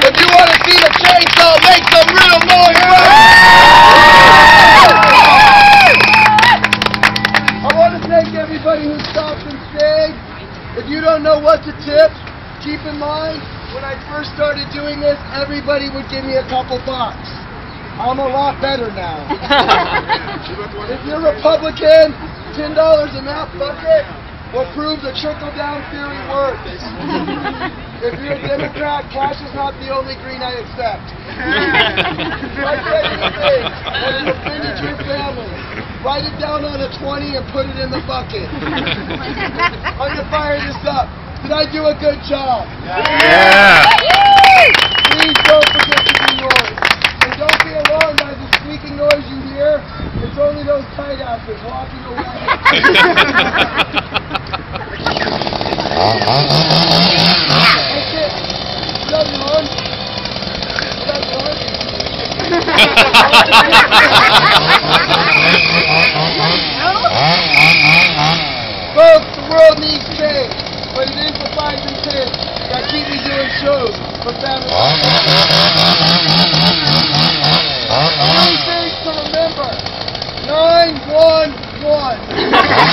If you want to see the chainsaw, make some real noise. I want to thank everybody who stopped and stayed. If you don't know what to tip, keep in mind, when I first started doing this, everybody would give me a couple bucks. I'm a lot better now. if you're a Republican, $10 in that bucket will prove the trickle-down theory works. if you're a Democrat, cash is not the only green I accept. Like anything, when you offended your family, write it down on a 20 and put it in the bucket. I'm going to fire this up. Did I do a good job? Yeah. Please Folks, the world needs change, but it is the and that keep me doing shows. For family. nós.